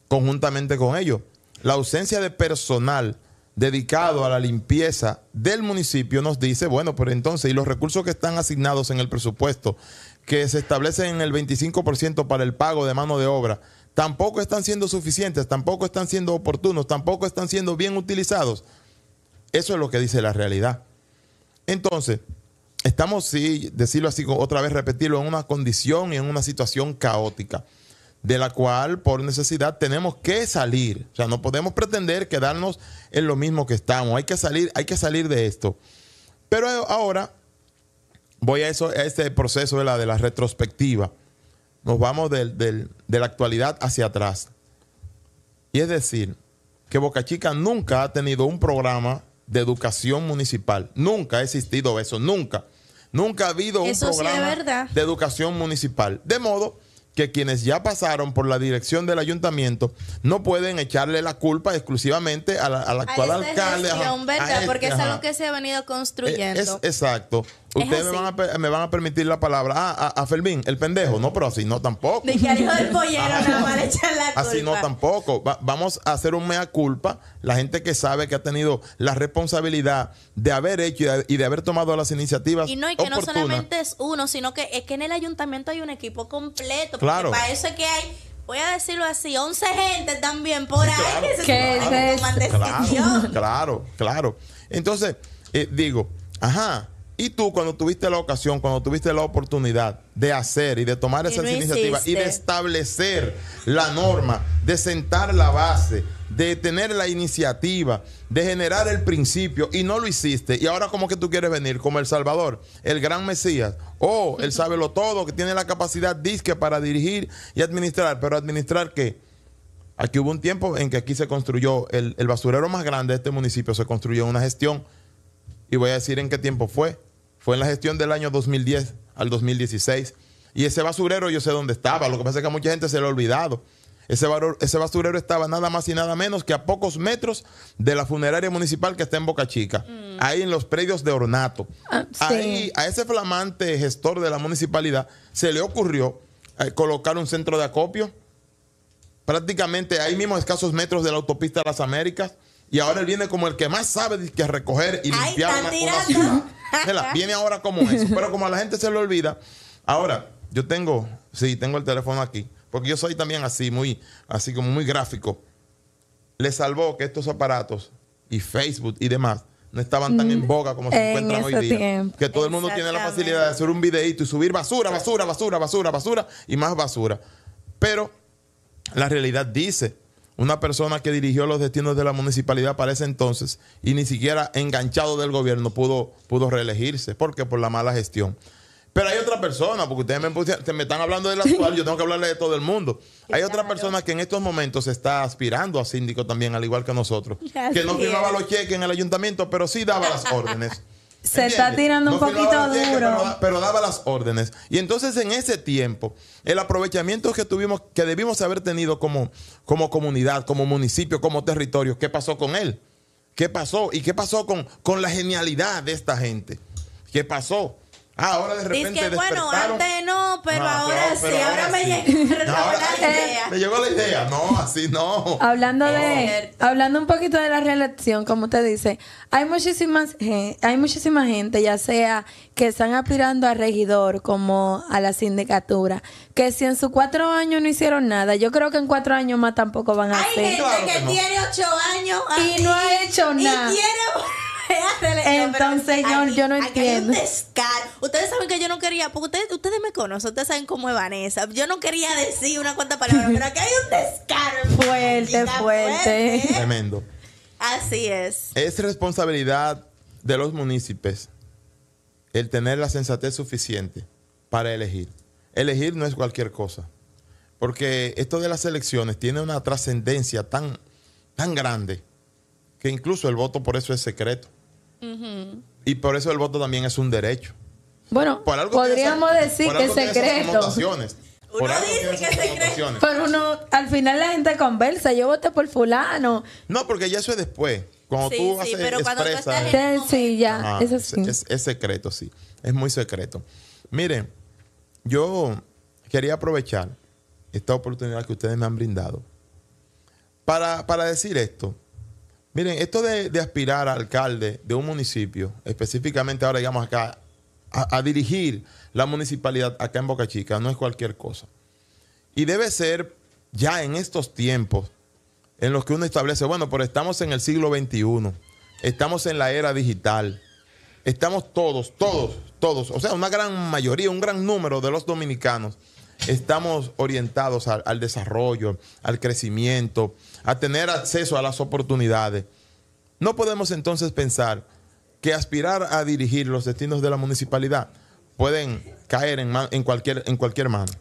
Conjuntamente con ello, la ausencia de personal dedicado a la limpieza del municipio nos dice, bueno, pero entonces, ¿y los recursos que están asignados en el presupuesto, que se establecen en el 25% para el pago de mano de obra, tampoco están siendo suficientes, tampoco están siendo oportunos, tampoco están siendo bien utilizados. Eso es lo que dice la realidad. Entonces, estamos, sí, decirlo así, otra vez repetirlo, en una condición y en una situación caótica, de la cual por necesidad tenemos que salir. O sea, no podemos pretender quedarnos en lo mismo que estamos. Hay que salir, hay que salir de esto. Pero ahora voy a eso, a este proceso de la, de la retrospectiva nos vamos de la actualidad hacia atrás. Y es decir, que Boca Chica nunca ha tenido un programa de educación municipal. Nunca ha existido eso, nunca. Nunca ha habido un programa de educación municipal. De modo que quienes ya pasaron por la dirección del ayuntamiento no pueden echarle la culpa exclusivamente al actual alcalde. ¿verdad? Porque es algo que se ha venido construyendo. Es, exacto. Ustedes me van, a, me van, a, permitir la palabra. Ah, a, Fermín, el pendejo. No, pero así no tampoco. De que hijo del pollero nada le echar la culpa. Así no tampoco. vamos a hacer un mea culpa. La gente que sabe que ha tenido la responsabilidad de haber hecho y de, haber tomado las iniciativas. Y no, y que no solamente es uno, sino que es que en el ayuntamiento hay un equipo completo. Claro. Para eso es que hay voy a decirlo así, 11 gente también por ahí claro, que se ¿Qué supone que es toman Claro, decisión. claro, claro. Entonces, eh, digo, ajá, y tú cuando tuviste la ocasión, cuando tuviste la oportunidad de hacer y de tomar esas no iniciativas y de establecer la norma, de sentar la base, de tener la iniciativa, de generar el principio y no lo hiciste y ahora como que tú quieres venir como el Salvador, el gran Mesías o el sábelo todo que tiene la capacidad disque para dirigir y administrar, pero administrar qué? Aquí hubo un tiempo en que aquí se construyó el, el basurero más grande de este municipio, se construyó una gestión, y voy a decir en qué tiempo fue. Fue en la gestión del año 2010 al 2016. Y ese basurero yo sé dónde estaba, lo que pasa es que a mucha gente se le ha olvidado. Ese, basurero estaba nada más y nada menos que a pocos metros de la funeraria municipal que está en Boca Chica, ahí en los predios de Ornato. Ah, sí. Ahí a ese flamante gestor de la municipalidad se le ocurrió eh, colocar un centro de acopio prácticamente ahí mismo a escasos metros de la autopista de las Américas. Y ahora él viene como el que más sabe que recoger y limpiar una, una tirando. ciudad. Mira, viene ahora como eso. Pero como a la gente se le olvida. Ahora, yo tengo, sí, tengo el teléfono aquí. Porque yo soy también así, muy, así como muy gráfico. Le salvó que estos aparatos y Facebook y demás no estaban tan en boga como se Mm, En encuentran hoy día. tiempo. Que todo el mundo tiene la facilidad de hacer un videíto y subir basura, basura, basura, basura, basura y más basura. Pero la realidad dice, una persona que dirigió los destinos de la municipalidad para ese entonces y ni siquiera enganchado del gobierno pudo, pudo reelegirse. ¿Por qué? Por la mala gestión. Pero hay otra persona, porque ustedes me, pusieron- me están hablando del actual, yo tengo que hablarle de todo el mundo. Hay otra persona que en estos momentos está aspirando a síndico también, al igual que nosotros. Que no firmaba los cheques en el ayuntamiento, pero sí daba las órdenes. Se está tirando un poquito duro. pero daba las órdenes. Y entonces en ese tiempo, el aprovechamiento que tuvimos, que debimos haber tenido como, como comunidad, como municipio, como territorio, ¿qué pasó con él? ¿Qué pasó? ¿Y qué pasó con, con la genialidad de esta gente? ¿Qué pasó? Ah, ahora de repente Dice que bueno, antes no, pero No, ahora pero- sí, pero ahora, me sí. llegó No, ahora- la idea. Me llegó la idea. No, así no. Hablando de, cierto. hablando un poquito de la reelección, como usted dice, hay muchísimas, hay muchísima gente, ya sea que están aspirando a regidor como a la sindicatura, que si en sus cuatro años no hicieron nada, yo creo que en cuatro años más tampoco van a Hay hacer. gente Claro que, que no. tiene ocho años Y no ha hecho y nada. a reelección, Entonces, yo- aquí- yo no aquí hay entiendo. Ustedes saben que yo no quería, porque ustedes, ustedes me conocen, ustedes saben cómo es Vanessa. Yo no quería decir una cuanta palabra, pero aquí hay un descaro. Fuerte, fuerte. Tremendo. Así es. Es responsabilidad de los municipios el tener la sensatez suficiente para elegir. Elegir no es cualquier cosa. Porque esto de las elecciones tiene una trascendencia tan, tan grande que incluso el voto por eso es secreto. Y por eso el voto también es un derecho. Bueno, Por algo tiene podríamos decir por que es secreto. Uno dice que secreto. connotaciones. Pero uno, al final la gente conversa, yo voté por fulano. No, porque ya eso es después. Cuando Sí, tú sí, haces pero cuando tú estás en- Sí, sí, ya, Ah, eso es- sí. Es, es secreto, sí. Es muy secreto. Miren, yo quería aprovechar esta oportunidad que ustedes me han brindado para, para decir esto. Miren, esto de, aspirar a alcalde de un municipio, específicamente ahora digamos acá, a, a dirigir la municipalidad acá en Boca Chica, no es cualquier cosa. Y debe ser ya en estos tiempos en los que uno establece, bueno, pero estamos en el siglo XXI, estamos en la era digital, estamos todos, todos, todos, o sea, una gran mayoría, un gran número de los dominicanos estamos orientados al, desarrollo, al crecimiento, a tener acceso a las oportunidades. No podemos entonces pensar que aspirar a dirigir los destinos de la municipalidad pueden caer en, cualquier, en cualquier mano.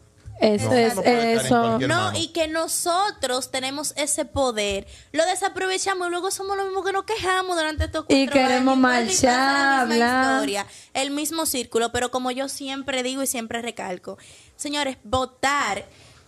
Eso No, es eso. No, mano. y que nosotros tenemos ese poder, lo desaprovechamos y luego somos los mismos que nos quejamos durante estos cuatro Y queremos marchar, historia, el mismo círculo, pero como yo siempre digo y siempre recalco, señores, votar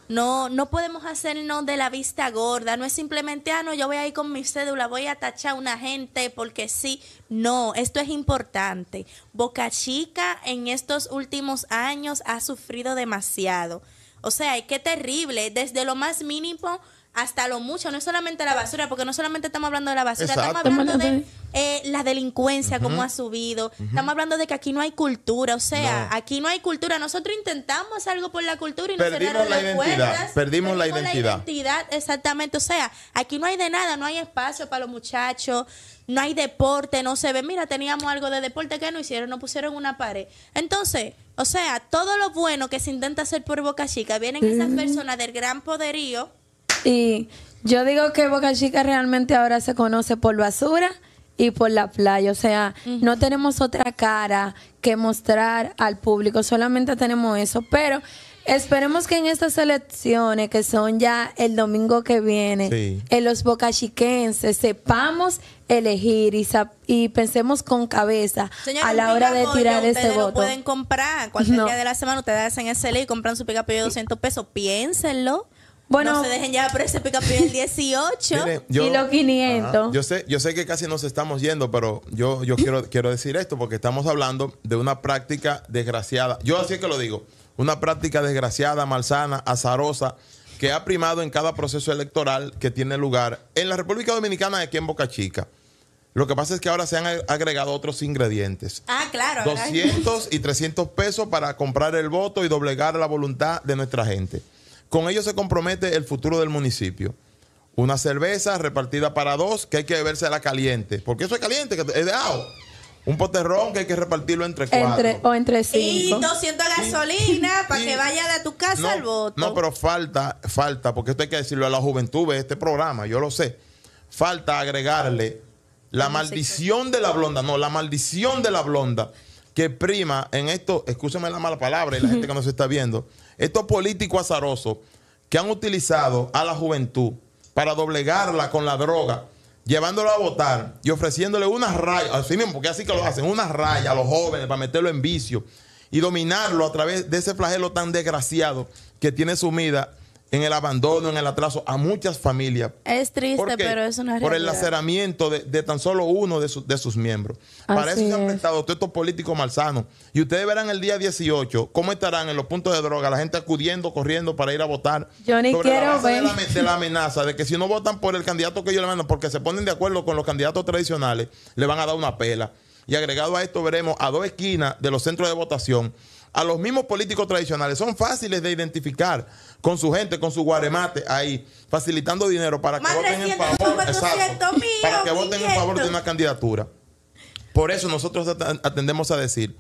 no, no podemos hacernos de la vista gorda, no es simplemente, ah, no, yo voy a ir con mi cédula, voy a tachar a una gente porque sí. No, esto es importante. Boca Chica en estos últimos años ha sufrido demasiado. O sea, qué terrible. Desde lo más mínimo hasta lo mucho, no es solamente la basura, porque no solamente estamos hablando de la basura, Exacto. estamos hablando de eh, la delincuencia, cómo ha subido, estamos hablando de que aquí no hay cultura, o sea, No. aquí no hay cultura, nosotros intentamos algo por la cultura y nos Perdimos cerraron la las identidad, puertas. perdimos la identidad. identidad, exactamente, o sea, aquí no hay de nada, no hay espacio para los muchachos, no hay deporte, no se ve, mira, teníamos algo de deporte que no hicieron, nos pusieron una pared. Entonces, o sea, todo lo bueno que se intenta hacer por Boca Chica, vienen esas personas del gran poderío Y yo digo que Boca Chica realmente ahora se conoce por basura y por la playa. O sea, no tenemos otra cara que mostrar al público, solamente tenemos eso. Pero esperemos que en estas elecciones, que son ya el domingo que viene, Sí. en los bocachiquenses sepamos elegir y, sa- y pensemos con cabeza Señora, a la hora de tirar ese ustedes lo voto. pueden comprar. Cualquier No. día de la semana ustedes hacen ese ley y compran su picapollo de 200 pesos. Piénsenlo. Bueno. no se dejen llevar por ese picapollo del 18. Miren, y los 500. Ajá. Yo sé, yo sé que casi nos estamos yendo, pero yo, yo quiero, quiero decir esto porque estamos hablando de una práctica desgraciada. Yo así es que lo digo, una práctica desgraciada, malsana, azarosa, que ha primado en cada proceso electoral que tiene lugar en la República Dominicana aquí en Boca Chica. Lo que pasa es que ahora se han agregado otros ingredientes. Ah, claro. ahora- 200 y 300 pesos para comprar el voto y doblegar la voluntad de nuestra gente. Con ello se compromete el futuro del municipio. Una cerveza repartida para dos que hay que beberse la caliente. Porque eso es caliente, que es de agua. Un poterrón que hay que repartirlo entre cuatro. entre, o entre Y cinco. 200 gasolina para y- que vaya de tu casa no, al voto. No, pero falta, falta, porque esto hay que decirlo a la juventud de este programa, yo lo sé. Falta agregarle la maldición de la blonda, no, la maldición de la blonda que prima en esto, escúchame la mala palabra y la gente que nos está viendo, estos políticos azarosos que han utilizado a la juventud para doblegarla con la droga, llevándola a votar y ofreciéndole unas rayas, así mismo, porque así que lo hacen, unas rayas a los jóvenes para meterlo en vicio y dominarlo a través de ese flagelo tan desgraciado que tiene sumida en el abandono, en el atraso a muchas familias. Es triste, pero es una Por el realidad. laceramiento de, de tan solo uno de, sus- de sus miembros. Para Así eso se han es. prestado todos estos políticos malsanos. Y ustedes verán el día 18 cómo estarán en los puntos de droga, la gente acudiendo, corriendo para ir a votar. Yo ni Sobre la quiero base de ver. la, ame- de la amenaza de que si no votan por el candidato que ellos le mandan, porque se ponen de acuerdo con los candidatos tradicionales, le van a dar una pela. Y agregado a esto veremos a dos esquinas de los centros de votación a los mismos políticos tradicionales. Son fáciles de identificar con su gente, con su guaremate ahí, facilitando dinero para que Más voten en favor, como 400 exacto, mío, para que voten en favor de 500. una candidatura. Por eso nosotros at- atendemos a decir,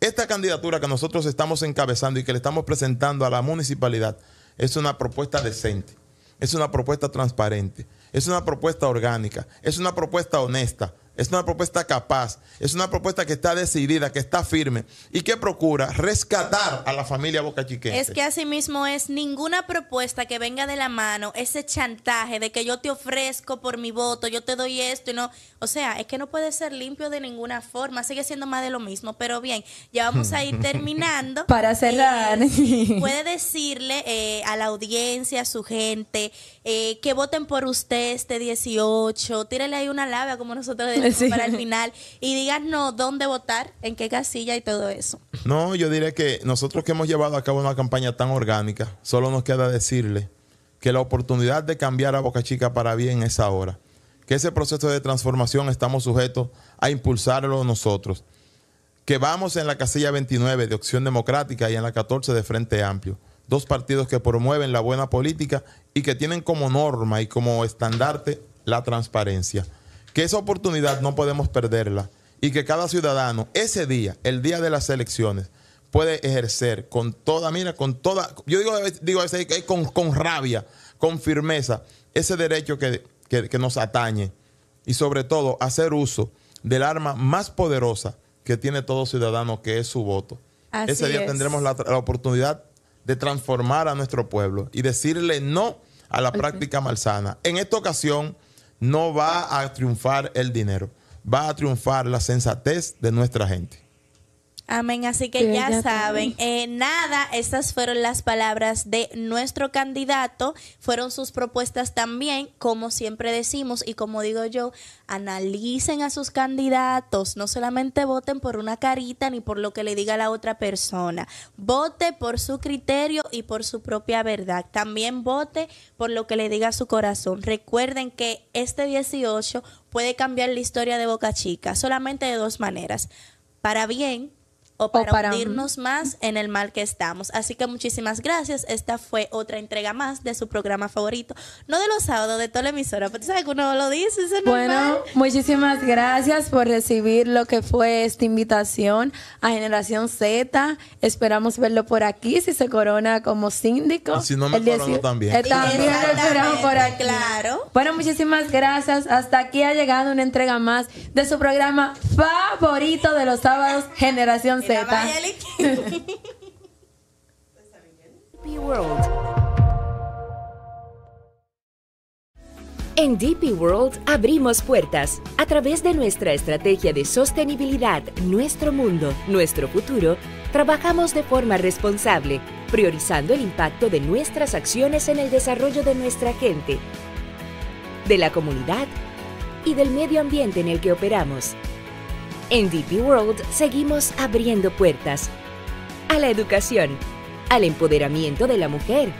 esta candidatura que nosotros estamos encabezando y que le estamos presentando a la municipalidad es una propuesta decente, es una propuesta transparente, es una propuesta orgánica, es una propuesta honesta, es una propuesta capaz, es una propuesta que está decidida, que está firme y que procura rescatar a la familia bocachiquense. Es que así mismo es ninguna propuesta que venga de la mano, ese chantaje de que yo te ofrezco por mi voto, yo te doy esto y no. O sea, es que no puede ser limpio de ninguna forma, sigue siendo más de lo mismo. Pero bien, ya vamos a ir terminando. Para cerrar. Eh, puede decirle eh, a la audiencia, a su gente, eh, que voten por usted este 18, tírele ahí una labia como nosotros decimos Sí. para el final y díganos dónde votar, en qué casilla y todo eso. No, yo diré que nosotros que hemos llevado a cabo una campaña tan orgánica, solo nos queda decirle que la oportunidad de cambiar a Boca Chica para bien es ahora. Que ese proceso de transformación estamos sujetos a impulsarlo nosotros. Que vamos en la casilla 29 de Opción Democrática y en la 14 de Frente Amplio. Dos partidos que promueven la buena política y que tienen como norma y como estandarte la transparencia. Que esa oportunidad no podemos perderla y que cada ciudadano ese día, el día de las elecciones, puede ejercer con toda, mira, con toda, yo digo, digo a veces que con, con rabia, con firmeza, ese derecho que, que- que nos atañe y sobre todo hacer uso del arma más poderosa que tiene todo ciudadano, que es su voto. Así ese día es. tendremos la, la oportunidad de transformar a nuestro pueblo y decirle no a la práctica malsana. En esta ocasión no va a triunfar el dinero, va a triunfar la sensatez de nuestra gente. Amén, así que ya saben, eh, nada, estas fueron las palabras de nuestro candidato, fueron sus propuestas también, como siempre decimos y como digo yo, analicen a sus candidatos, no solamente voten por una carita ni por lo que le diga la otra persona, vote por su criterio y por su propia verdad, también vote por lo que le diga su corazón. Recuerden que este 18 puede cambiar la historia de Boca Chica, solamente de dos maneras, para bien o para, para- hundirnos más en el mal que estamos. Así que muchísimas gracias. Esta fue otra entrega más de su programa favorito. No de los sábados, de toda la emisora, pero tú sabes que uno lo dice, eso Bueno, muchísimas gracias por recibir lo que fue esta invitación a Generación Z. Esperamos verlo por aquí si se corona como síndico. Y si no me El corono 18 también. Eh, también lo esperamos por aquí. Claro. Bueno, muchísimas gracias. Hasta aquí ha llegado una entrega más de su programa favorito de los sábados, Generación Mira, Z. Mayeli. DP World. En DP World abrimos puertas. A través de nuestra estrategia de sostenibilidad, nuestro mundo, nuestro futuro, trabajamos de forma responsable, priorizando el impacto de nuestras acciones en el desarrollo de nuestra gente, de la comunidad y del medio ambiente en el que operamos. En DP World seguimos abriendo puertas a la educación, al empoderamiento de la mujer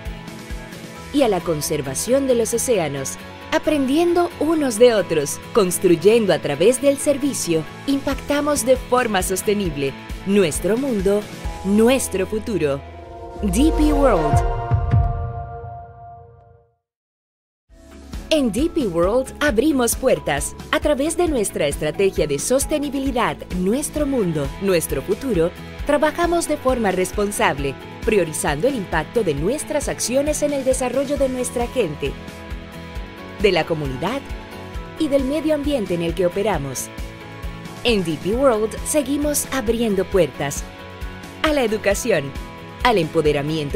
y a la conservación de los océanos, aprendiendo unos de otros, construyendo a través del servicio, impactamos de forma sostenible nuestro mundo, nuestro futuro. DP World. En DP World abrimos puertas. A través de nuestra estrategia de sostenibilidad, nuestro mundo, nuestro futuro, trabajamos de forma responsable, priorizando el impacto de nuestras acciones en el desarrollo de nuestra gente, de la comunidad y del medio ambiente en el que operamos. En DP World seguimos abriendo puertas a la educación, al empoderamiento